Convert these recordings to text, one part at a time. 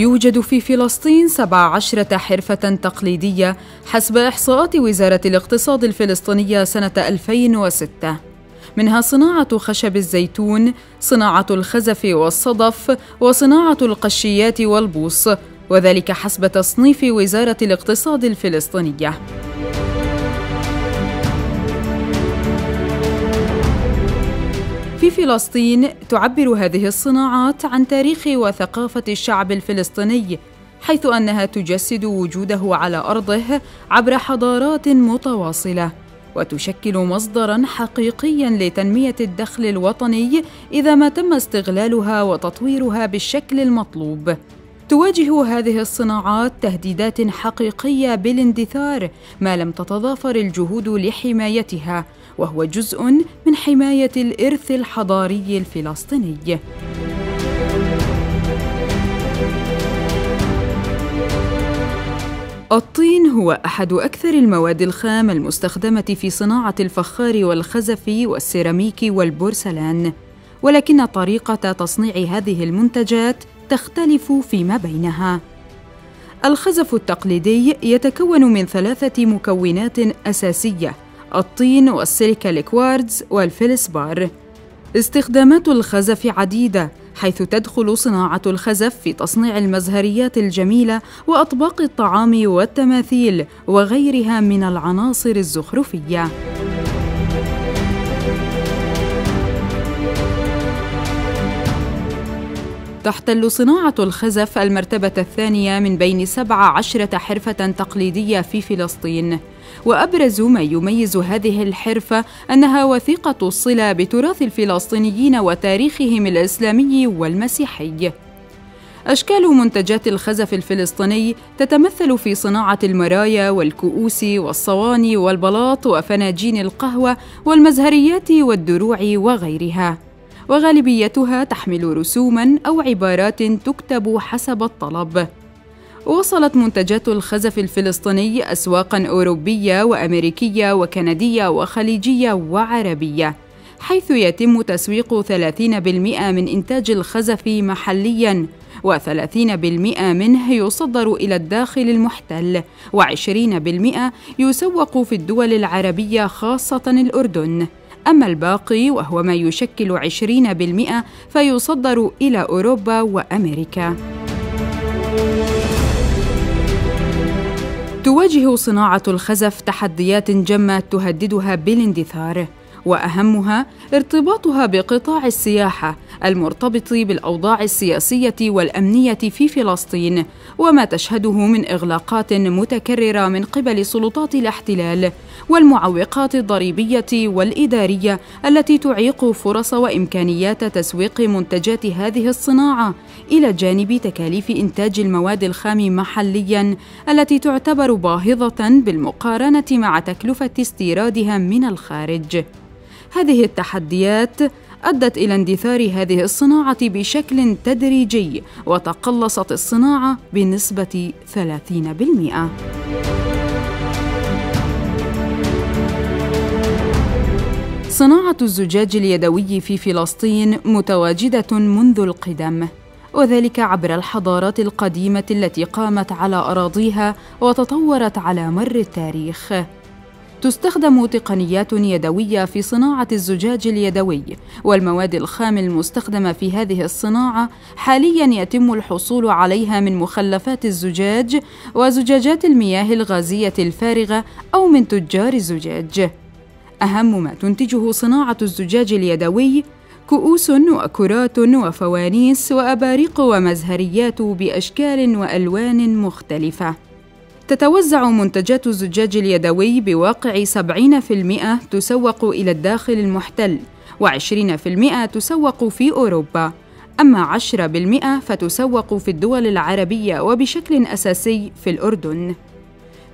يوجد في فلسطين 17 حرفة تقليدية حسب إحصاءات وزارة الاقتصاد الفلسطينية سنة 2006 منها صناعة خشب الزيتون، صناعة الخزف والصدف، وصناعة القشيات والبوص، وذلك حسب تصنيف وزارة الاقتصاد الفلسطينية. في فلسطين تعبر هذه الصناعات عن تاريخ وثقافة الشعب الفلسطيني حيث أنها تجسد وجوده على أرضه عبر حضارات متواصلة وتشكل مصدرا حقيقيا لتنمية الدخل الوطني إذا ما تم استغلالها وتطويرها بالشكل المطلوب. تواجه هذه الصناعات تهديدات حقيقية بالاندثار ما لم تتضافر الجهود لحمايتها وهو جزء من حماية الإرث الحضاري الفلسطيني. الطين هو أحد أكثر المواد الخام المستخدمة في صناعة الفخار والخزف والسيراميك والبورسلان ولكن طريقة تصنيع هذه المنتجات تختلف فيما بينها. الخزف التقليدي يتكون من ثلاثة مكونات أساسية الطين والسيليكا الكواردز والفلسبار. استخدامات الخزف عديدة حيث تدخل صناعة الخزف في تصنيع المزهريات الجميلة وأطباق الطعام والتماثيل وغيرها من العناصر الزخرفية. تحتل صناعة الخزف المرتبة الثانية من بين سبع عشرة حرفة تقليدية في فلسطين. وأبرز ما يميز هذه الحرفة أنها وثيقة الصلة بتراث الفلسطينيين وتاريخهم الإسلامي والمسيحي. أشكال منتجات الخزف الفلسطيني تتمثل في صناعة المرايا والكؤوس والصواني والبلاط وفناجين القهوة والمزهريات والدروع وغيرها. وغالبيتها تحمل رسوما أو عبارات تكتب حسب الطلب. وصلت منتجات الخزف الفلسطيني اسواقا أوروبية وأمريكية وكندية وخليجية وعربية حيث يتم تسويق 30% من إنتاج الخزف محلياً و30% منه يصدر إلى الداخل المحتل و20% يسوق في الدول العربية خاصة الأردن. أما الباقي وهو ما يشكل 20% فيصدر إلى أوروبا وأمريكا. تواجه صناعة الخزف تحديات جمة تهددها بالاندثار وأهمها ارتباطها بقطاع السياحة المرتبط بالأوضاع السياسية والأمنية في فلسطين وما تشهده من إغلاقات متكررة من قبل سلطات الاحتلال والمعوقات الضريبية والإدارية التي تعيق فرص وإمكانيات تسويق منتجات هذه الصناعة إلى جانب تكاليف إنتاج المواد الخام محليا التي تعتبر باهظة بالمقارنة مع تكلفة استيرادها من الخارج. هذه التحديات أدت إلى اندثار هذه الصناعة بشكل تدريجي وتقلصت الصناعة بنسبة 30% صناعة الزجاج اليدوي في فلسطين متواجدة منذ القدم وذلك عبر الحضارات القديمة التي قامت على أراضيها وتطورت على مر التاريخ. تستخدم تقنيات يدوية في صناعة الزجاج اليدوي والمواد الخام المستخدمة في هذه الصناعة حاليا يتم الحصول عليها من مخلفات الزجاج وزجاجات المياه الغازية الفارغة أو من تجار الزجاج. أهم ما تنتجه صناعة الزجاج اليدوي كؤوس وكرات وفوانيس وأباريق ومزهريات بأشكال وألوان مختلفة. تتوزع منتجات الزجاج اليدوي بواقع 70% تسوق إلى الداخل المحتل و20% تسوق في أوروبا. أما 10% فتسوق في الدول العربية وبشكل أساسي في الأردن.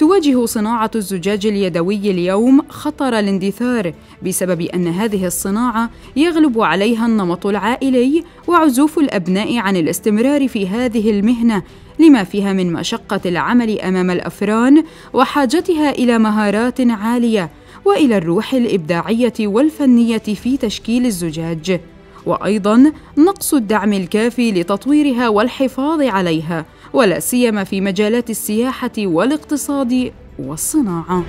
تواجه صناعة الزجاج اليدوي اليوم خطر الاندثار بسبب أن هذه الصناعة يغلب عليها النمط العائلي وعزوف الأبناء عن الاستمرار في هذه المهنة لما فيها من مشقة العمل أمام الأفران وحاجتها إلى مهارات عالية وإلى الروح الإبداعية والفنية في تشكيل الزجاج. وأيضا نقص الدعم الكافي لتطويرها والحفاظ عليها ولا سيما في مجالات السياحة والاقتصاد والصناعة.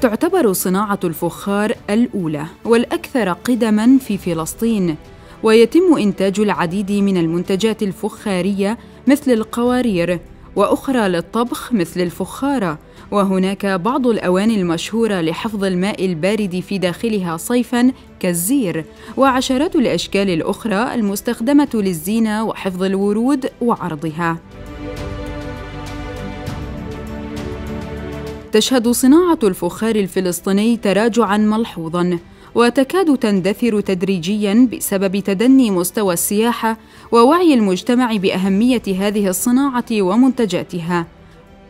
تعتبر صناعة الفخار الأولى والأكثر قدما في فلسطين ويتم إنتاج العديد من المنتجات الفخارية مثل القوارير وأخرى للطبخ مثل الفخارة وهناك بعض الاواني المشهورة لحفظ الماء البارد في داخلها صيفا كالزير. وعشرات الأشكال الأخرى المستخدمة للزينة وحفظ الورود وعرضها. تشهد صناعة الفخار الفلسطيني تراجعا ملحوظا وتكاد تندثر تدريجيا بسبب تدني مستوى السياحة ووعي المجتمع بأهمية هذه الصناعة ومنتجاتها.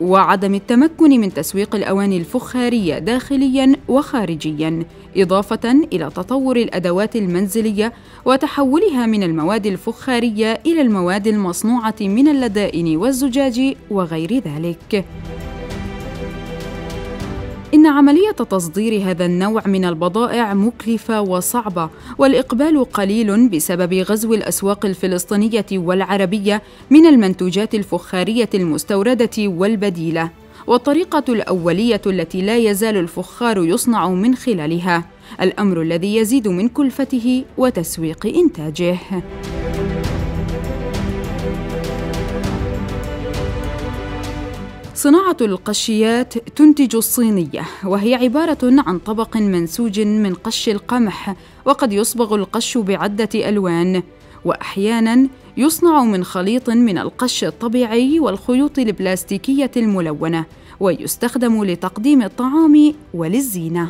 وعدم التمكن من تسويق الأواني الفخارية داخليا وخارجيا إضافة إلى تطور الأدوات المنزلية وتحولها من المواد الفخارية إلى المواد المصنوعة من اللدائن والزجاج وغير ذلك. إن عملية تصدير هذا النوع من البضائع مكلفة وصعبة والإقبال قليل بسبب غزو الأسواق الفلسطينية والعربية من المنتوجات الفخارية المستوردة والبديلة. والطريقة الأولية التي لا يزال الفخار يصنع من خلالها. الأمر الذي يزيد من كلفته وتسويق إنتاجه. صناعة القشيات تنتج الصينية وهي عبارة عن طبق منسوج من قش القمح وقد يصبغ القش بعدة ألوان وأحيانا يصنع من خليط من القش الطبيعي والخيوط البلاستيكية الملونة ويستخدم لتقديم الطعام وللزينة.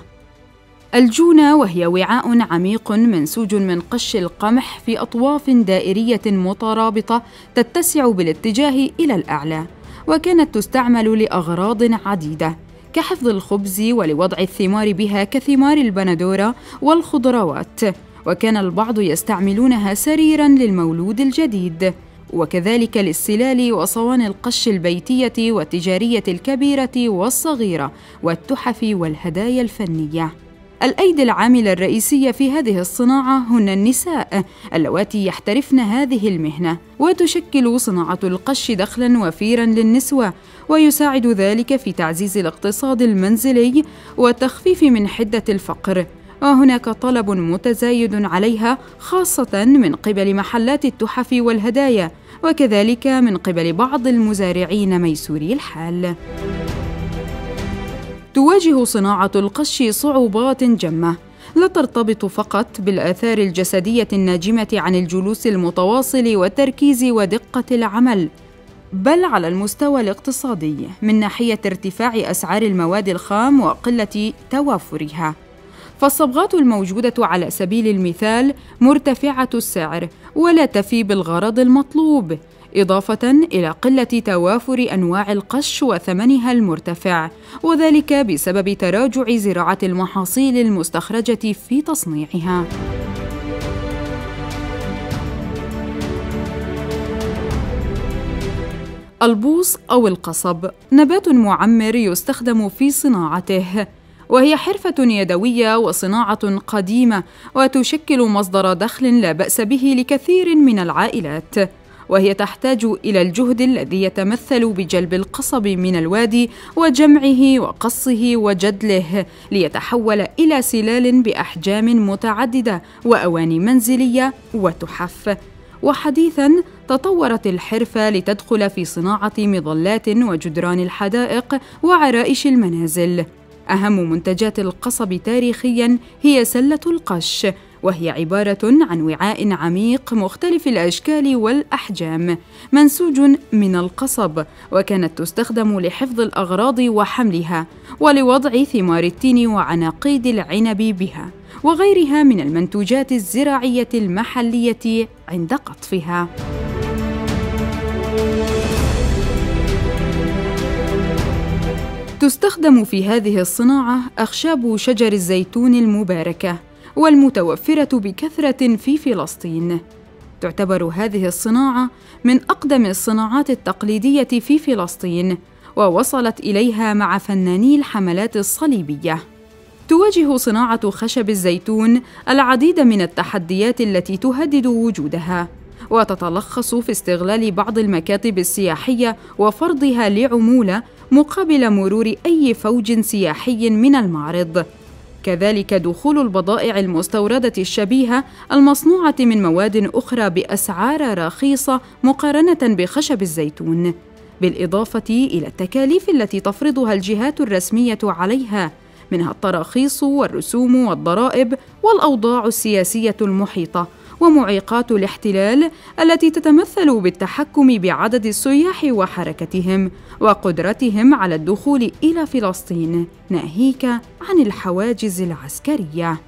الجونة وهي وعاء عميق منسوج من قش القمح في أطواف دائرية مترابطة تتسع بالاتجاه إلى الأعلى. وكانت تستعمل لأغراض عديدة كحفظ الخبز ولوضع الثمار بها كثمار البندورة والخضروات. وكان البعض يستعملونها سريرا للمولود الجديد. وكذلك للسلال وصواني القش البيتية والتجارية الكبيرة والصغيرة والتحف والهدايا الفنية. الأيدي العاملة الرئيسية في هذه الصناعة هن النساء اللواتي يحترفن هذه المهنة وتشكل صناعة القش دخلا وفيرا للنسوة ويساعد ذلك في تعزيز الاقتصاد المنزلي والتخفيف من حدة الفقر. وهناك طلب متزايد عليها خاصة من قبل محلات التحف والهدايا وكذلك من قبل بعض المزارعين ميسوري الحال. تواجه صناعة القش صعوبات جمة. لا ترتبط فقط بالآثار الجسدية الناجمة عن الجلوس المتواصل والتركيز ودقة العمل بل على المستوى الاقتصادي من ناحية ارتفاع أسعار المواد الخام وقلة توافرها. فالصبغات الموجودة على سبيل المثال مرتفعة السعر ولا تفي بالغرض المطلوب. إضافة إلى قلة توافر أنواع القش وثمنها المرتفع، وذلك بسبب تراجع زراعة المحاصيل المستخرجة في تصنيعها. البوص أو القصب نبات معمر يستخدم في صناعته وهي حرفة يدوية وصناعة قديمة وتشكل مصدر دخل لا بأس به لكثير من العائلات وهي تحتاج إلى الجهد الذي يتمثل بجلب القصب من الوادي وجمعه وقصه وجدله ليتحول إلى سلال بأحجام متعددة وأواني منزلية وتحف. وحديثا تطورت الحرفة لتدخل في صناعة مظلات وجدران الحدائق وعرائش المنازل. أهم منتجات القصب تاريخيا هي سلة القش وهي عبارة عن وعاء عميق مختلف الأشكال والأحجام منسوج من القصب وكانت تستخدم لحفظ الأغراض وحملها ولوضع ثمار التين وعناقيد العنب بها وغيرها من المنتوجات الزراعية المحلية عند قطفها. تستخدم في هذه الصناعة أخشاب شجر الزيتون المباركة والمتوفرة بكثرة في فلسطين. تعتبر هذه الصناعة من أقدم الصناعات التقليدية في فلسطين، ووصلت إليها مع فناني الحملات الصليبية تواجه صناعة خشب الزيتون العديد من التحديات التي تهدد وجودها وتتلخص في استغلال بعض المكاتب السياحية وفرضها لعمولة مقابل مرور أي فوج سياحي من المعرض كذلك دخول البضائع المستوردة الشبيهة المصنوعة من مواد أخرى بأسعار رخيصة مقارنة بخشب الزيتون بالإضافة إلى التكاليف التي تفرضها الجهات الرسمية عليها منها التراخيص والرسوم والضرائب والأوضاع السياسية المحيطة. ومعيقات الاحتلال التي تتمثل بالتحكم بعدد السياح وحركتهم وقدرتهم على الدخول إلى فلسطين ناهيك عن الحواجز العسكرية.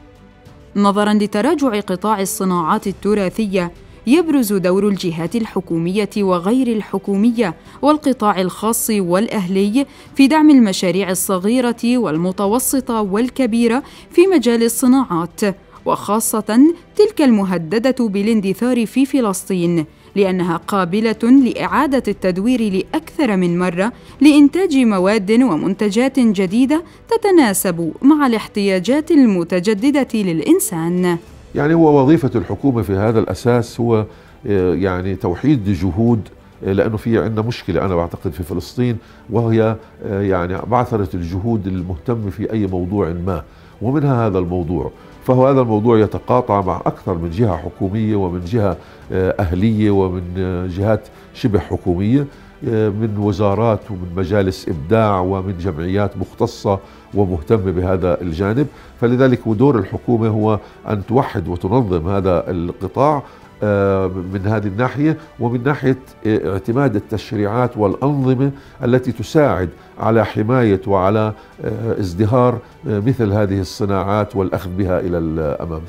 نظرا لتراجع قطاع الصناعات التراثية يبرز دور الجهات الحكومية وغير الحكومية والقطاع الخاص والأهلي في دعم المشاريع الصغيرة والمتوسطة والكبيرة في مجال الصناعات. وخاصة تلك المهددة بالاندثار في فلسطين لأنها قابلة لإعادة التدوير لأكثر من مرة لإنتاج مواد ومنتجات جديدة تتناسب مع الاحتياجات المتجددة للإنسان. يعني هو وظيفة الحكومة في هذا الأساس هو آه، يعني توحيد جهود آه، لأنه في عندنا مشكلة أنا بعتقد في فلسطين وهي آه، يعني بعثره الجهود المهتمه في أي موضوع ما ومنها هذا الموضوع فهو هذا الموضوع يتقاطع مع أكثر من جهة حكومية ومن جهة آه، أهلية ومن آه، جهات شبه حكومية. من وزارات ومن مجالس إبداع ومن جمعيات مختصة ومهتمة بهذا الجانب فلذلك ودور الحكومة هو أن توحد وتنظم هذا القطاع آه، من هذه الناحية ومن ناحية آه، اعتماد التشريعات والأنظمة التي تساعد على حماية وعلى آه، ازدهار مثل هذه الصناعات والأخذ بها إلى الأمام.